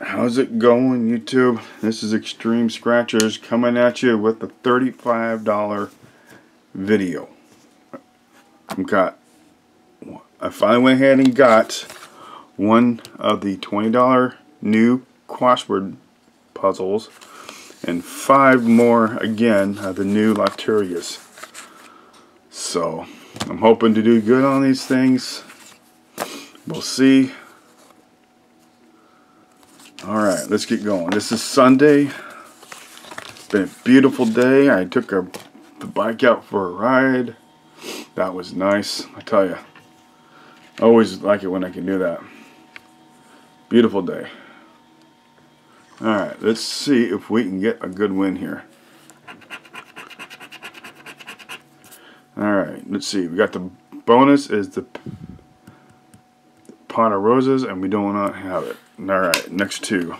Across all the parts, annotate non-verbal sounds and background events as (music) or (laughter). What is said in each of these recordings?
How's it going, YouTube? This is Xtreme Scratchers coming at you with a $35 video. I've got, I finally went ahead and got one of the $20 new crossword puzzles and five more again of the new Loterias. So, I'm hoping to do good on these things. We'll see. Alright, let's get going. This is Sunday. It's been a beautiful day. I took a, the bike out for a ride. That was nice. I tell you. I always like it when I can do that. Beautiful day. Alright, let's see if we can get a good win here. Alright, let's see. We got the bonus is the pot of roses and we do not have it. Alright, next two.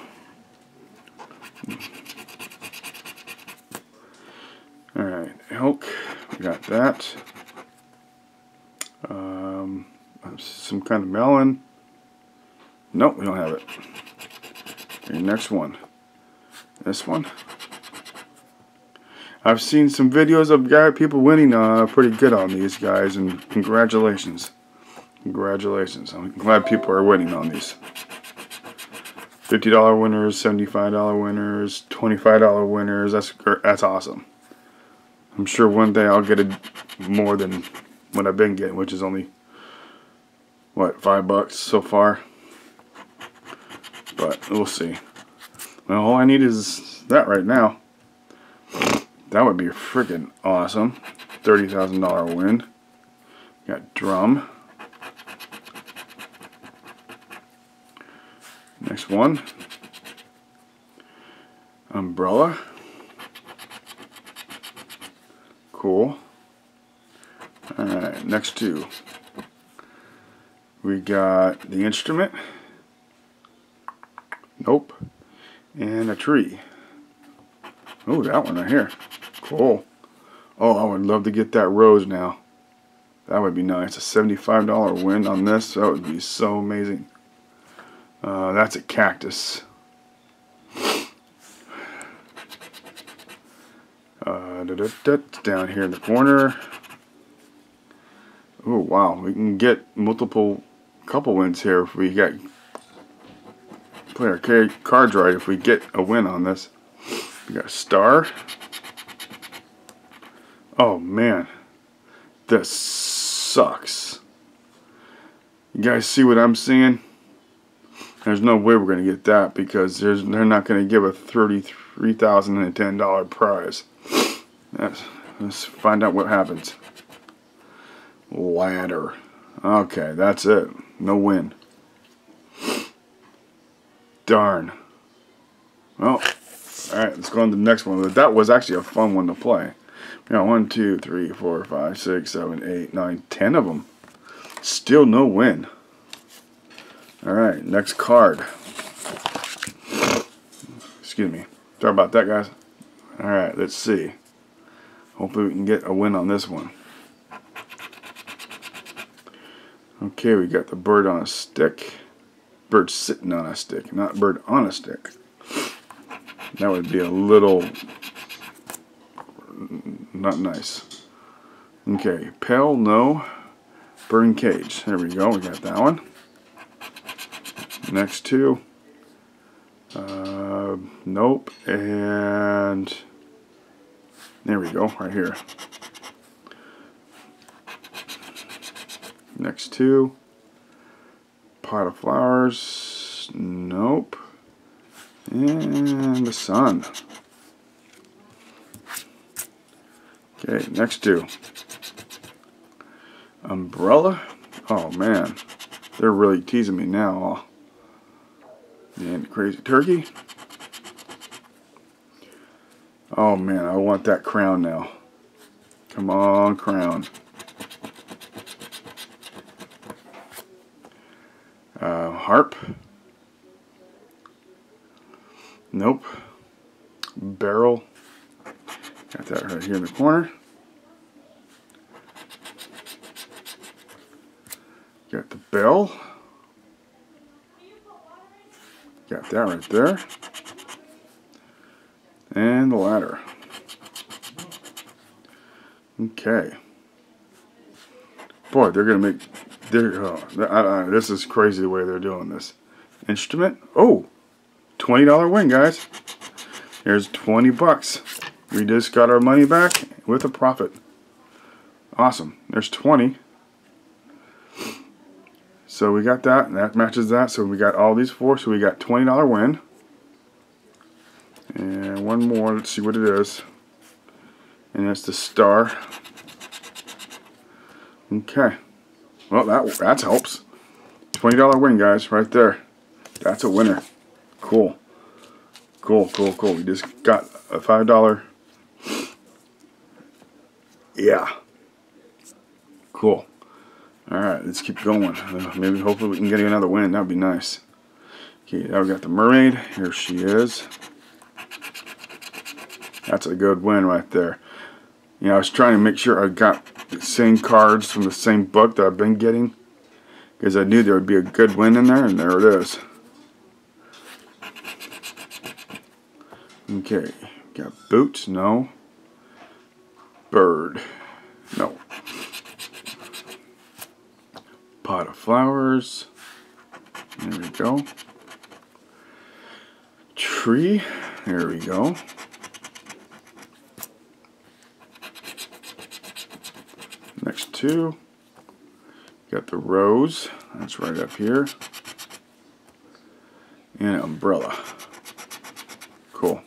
Alright, elk, we got that. Um, some kind of melon. Nope, we don't have it. Okay, next one. This one. I've seen some videos of guy people winning uh, pretty good on these guys, and congratulations. Congratulations. I'm glad people are winning on these. $50 winners, $75 winners, $25 winners. That's that's awesome. I'm sure one day I'll get a, more than what I've been getting, which is only, what, five bucks so far. But we'll see. Well, all I need is that right now. That would be freaking awesome. $30,000 win. Got drum. Next one. Umbrella. Cool. Alright, next two. We got the instrument. Nope. And a tree. Oh, that one right here. Cool. Oh, I would love to get that rose now. That would be nice. A $75 win on this. That would be so amazing. Uh, that's a cactus. Uh, down here in the corner. Oh wow, we can get multiple couple wins here if we get play our cards right. If we get a win on this, we got a star. Oh man, this sucks. You guys see what I'm seeing? There's no way we're going to get that because there's they're not going to give a $33,010 prize. That's, let's find out what happens. Ladder. Okay, that's it. No win. Darn. Well, alright, let's go on to the next one. That was actually a fun one to play. We one, two, three, four, five, six, seven, eight, nine, ten of them. Still no win. Alright, next card. Excuse me. Sorry about that, guys. Alright, let's see. Hopefully we can get a win on this one. Okay, we got the bird on a stick. Bird sitting on a stick, not bird on a stick. That would be a little not nice. Okay, pale, no. Burn cage. There we go, we got that one. Next two. Uh, nope. And there we go, right here. Next two. Pot of flowers. Nope. And the sun. Okay, next two. Umbrella. Oh man, they're really teasing me now. And crazy turkey. Oh man, I want that crown now. Come on, crown. Uh, harp. Nope. Barrel. Got that right here in the corner. Got the bell. Got that right there. And the ladder. Okay. Boy, they're gonna make. They're, oh, I, I, this is crazy the way they're doing this. Instrument. Oh, twenty dollar win, guys. Here's twenty bucks. We just got our money back with a profit. Awesome. There's twenty. So we got that, and that matches that. So we got all these four. So we got twenty dollar win. And one more. Let's see what it is. And that's the star. Okay. Well, that that helps. $20 win, guys, right there. That's a winner. Cool. Cool, cool, cool. We just got a $5. Yeah. Cool. Alright, let's keep going. Uh, maybe, hopefully we can get another win. That would be nice. Okay, now we got the mermaid. Here she is. That's a good win right there. You know, I was trying to make sure I got the same cards from the same book that I've been getting. Because I knew there would be a good win in there, and there it is. Okay, got boots, no. Bird, no. Pot of flowers, there we go. Tree, there we go. Next two. Got the rose. That's right up here. And an umbrella. Cool.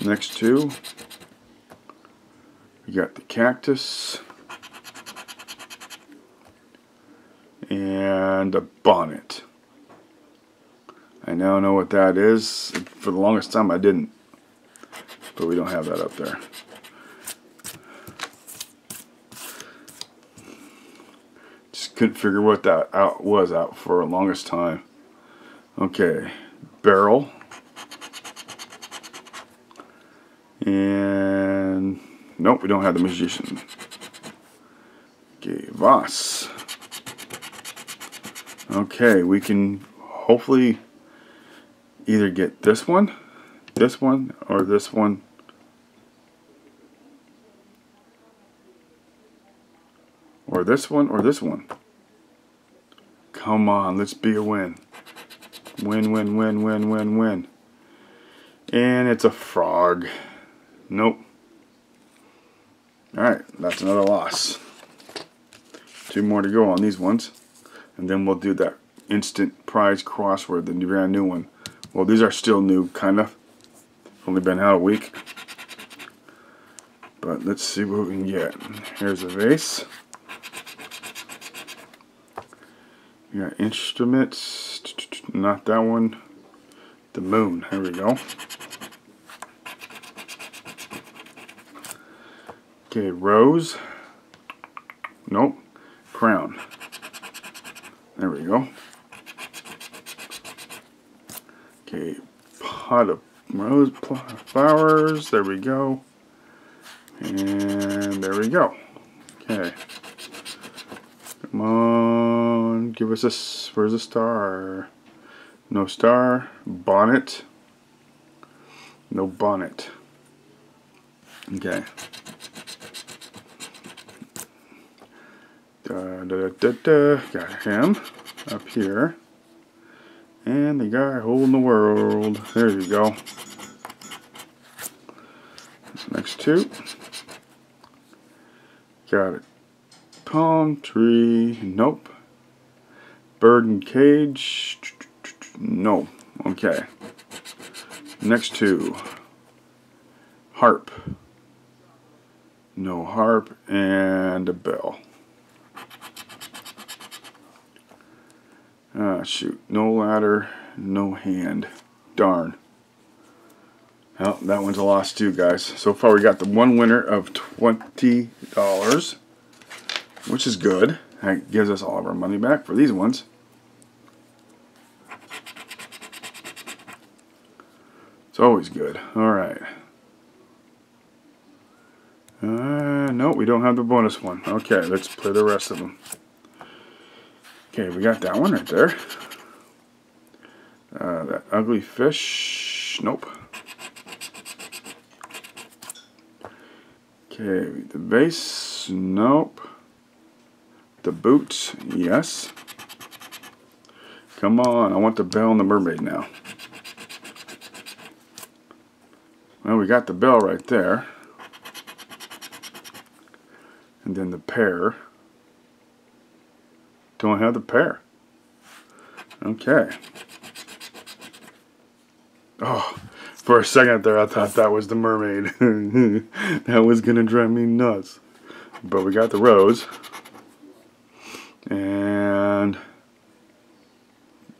Next two. We got the cactus. A bonnet. I now know what that is. For the longest time I didn't. But we don't have that up there. Just couldn't figure what that out was out for the longest time. Okay, barrel. And nope, we don't have the magician. Okay, Voss. Okay, we can hopefully either get this one, this one, or this one. Or this one, or this one. Come on, let's be a win. Win, win, win, win, win, win. And it's a frog. Nope. Alright, that's another loss. Two more to go on these ones. And then we'll do that instant prize crossword, the brand new one. Well, these are still new, kind of. Only been out a week. But let's see what we can get. Here's a vase. We got instruments, not that one. The moon, Here we go. Okay, rose. Nope. Crown. There we go. Okay, pot of rose flowers. There we go. And there we go. Okay. Come on, give us a, where's a star? No star. Bonnet. No bonnet. Okay. Da, da, da, da, Got him up here. And the guy holding the world. There you go. Next two. Got it palm tree. Nope. Bird and cage. No. Okay. Next two. Harp. No harp and a bell. Ah, shoot. No ladder, no hand. Darn. Well, that one's a loss too, guys. So far we got the one winner of $20 which is good. That gives us all of our money back for these ones. It's always good. Alright. Uh, no, we don't have the bonus one. Okay, let's play the rest of them. Okay, we got that one right there. Uh, that ugly fish. Nope. Okay, the base. Nope. The boots. Yes. Come on, I want the bell and the mermaid now. Well, we got the bell right there. And then the pair. Don't have the pair. Okay. Oh, for a second there I thought that was the mermaid. (laughs) that was going to drive me nuts. But we got the rose. And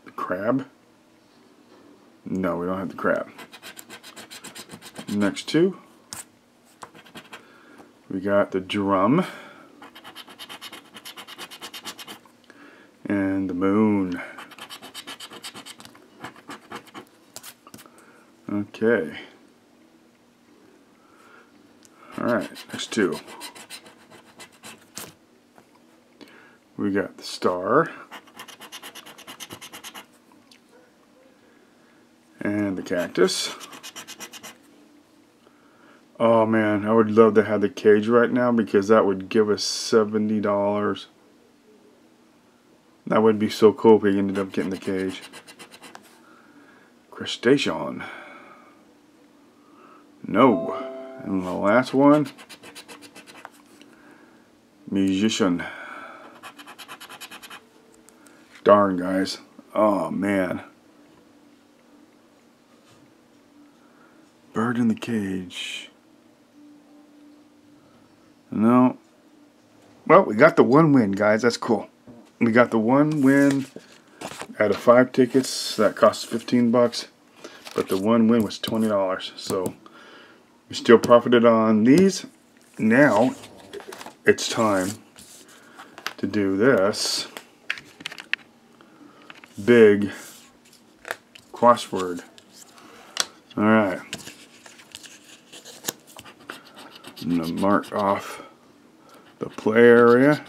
the crab. No, we don't have the crab. Next two. We got the drum. And the moon. Okay. Alright, next two. We got the star. And the cactus. Oh man, I would love to have the cage right now because that would give us $70. That would be so cool if we ended up getting the cage. Crustacean. No. And the last one. Musician. Darn, guys. Oh, man. Bird in the cage. No. Well, we got the one win, guys. That's cool. We got the one win out of five tickets. That cost 15 bucks. But the one win was $20. So we still profited on these. Now it's time to do this big crossword. Alright. I'm going to mark off the play area.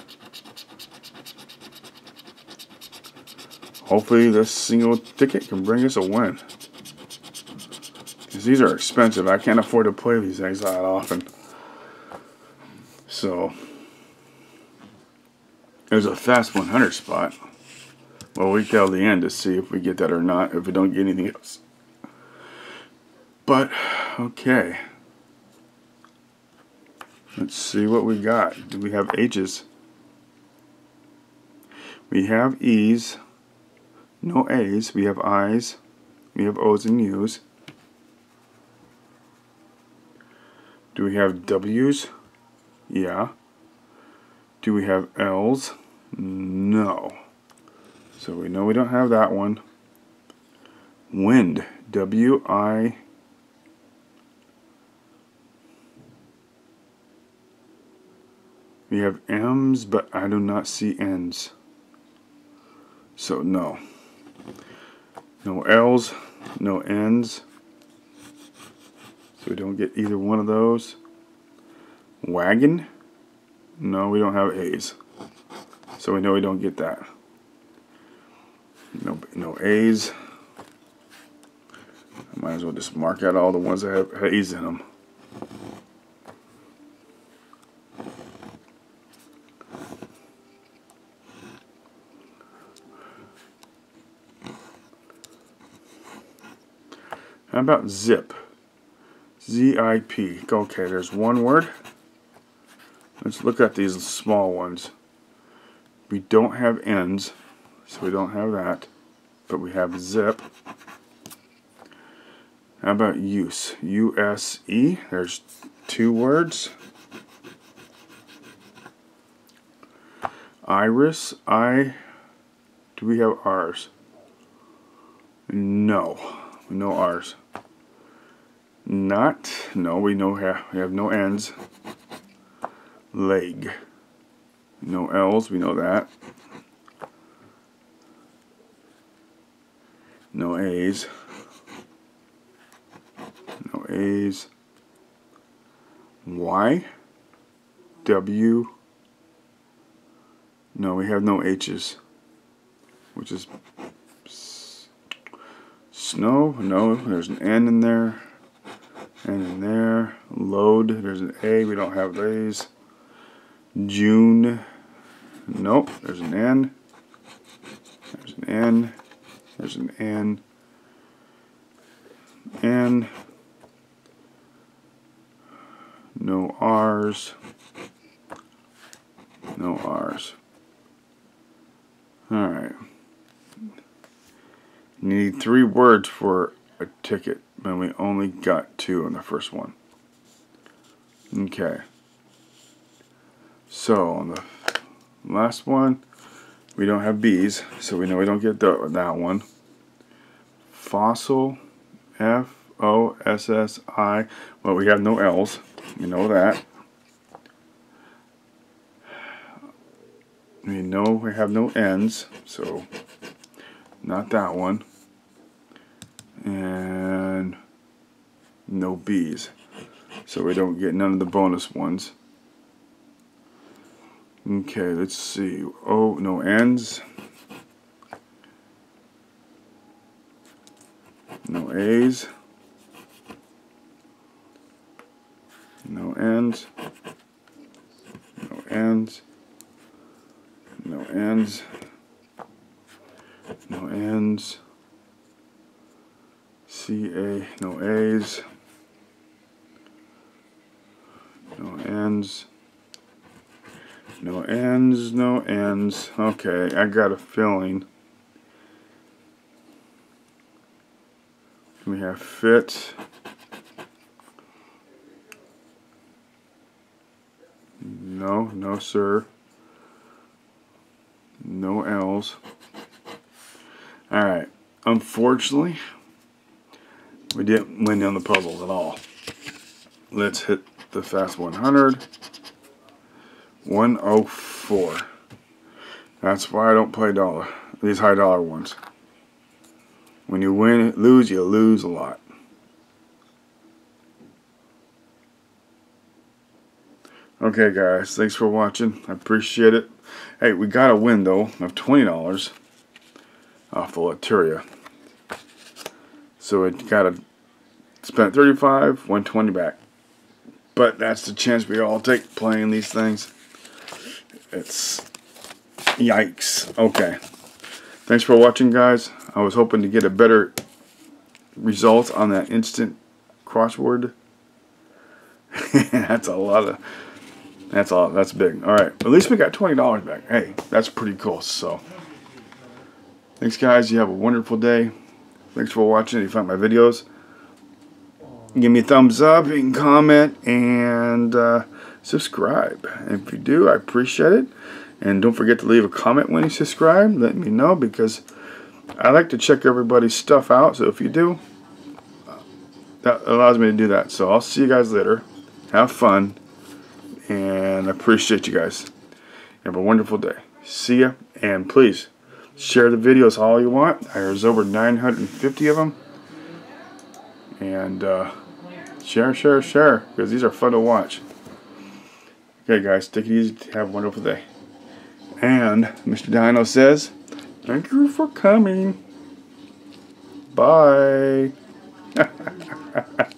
Hopefully this single ticket can bring us a win. Because these are expensive. I can't afford to play these things that often. So, there's a fast 100 spot. Well, we till the end to see if we get that or not, if we don't get anything else. But, okay. Let's see what we got. Do we have H's? We have E's. No A's. We have I's. We have O's and U's. Do we have W's? Yeah. Do we have L's? No. So we know we don't have that one. Wind. W-I... We have M's, but I do not see N's. So no. No L's, no N's. So we don't get either one of those. Wagon? No, we don't have A's. So we know we don't get that. No, no A's. I might as well just mark out all the ones that have A's in them. How about zip? Z-I-P. Okay, there's one word. Let's look at these small ones. We don't have ends, so we don't have that. But we have zip. How about use? U-S-E. There's two words. Iris. I. Do we have R's? No. No R's. Not. No, we know we have no ends. Leg. No L's, we know that. No A's. No A's. Y. W. No, we have no H's. Which is Snow, no, there's an N in there. N in there. Load, there's an A, we don't have these. June, nope, there's an N. There's an N. There's an N. N. No R's. No R's. Alright. Need three words for a ticket, but we only got two on the first one. Okay. So, on the last one, we don't have B's, so we know we don't get the, that one. Fossil, F O S S I. Well, we have no L's. We know that. We know we have no N's, so not that one. No B's. So we don't get none of the bonus ones. Okay, let's see. Oh, no N's. No A's. No N's. No N's. No N's. No N's. C A. No A's. No No ends, no ends. Okay, I got a feeling. We have fit. No, no sir. No L's. Alright, unfortunately, we didn't win on the puzzles at all. Let's hit the fast 100. 104. That's why I don't play dollar. These high dollar ones. When you win, lose, you lose a lot. Okay guys, thanks for watching. I appreciate it. Hey, we got a win though of $20 off the Loteria. So it got a spent 35, 120 back. But that's the chance we all take playing these things. It's yikes. Okay. Thanks for watching, guys. I was hoping to get a better result on that instant crossword. (laughs) that's a lot of. That's all. That's big. All right. At least we got twenty dollars back. Hey, that's pretty cool. So, thanks, guys. You have a wonderful day. Thanks for watching. If you found my videos, give me a thumbs up. You can comment and. Uh, subscribe. If you do, I appreciate it. And don't forget to leave a comment when you subscribe. Let me know because I like to check everybody's stuff out. So if you do, that allows me to do that. So I'll see you guys later. Have fun. And I appreciate you guys. Have a wonderful day. See ya. And please share the videos all you want. There's over 950 of them. And uh, Share, share, share, because these are fun to watch. Okay, guys, take it easy. Have a wonderful day. And Mr. Dino says, thank you for coming. Bye. (laughs)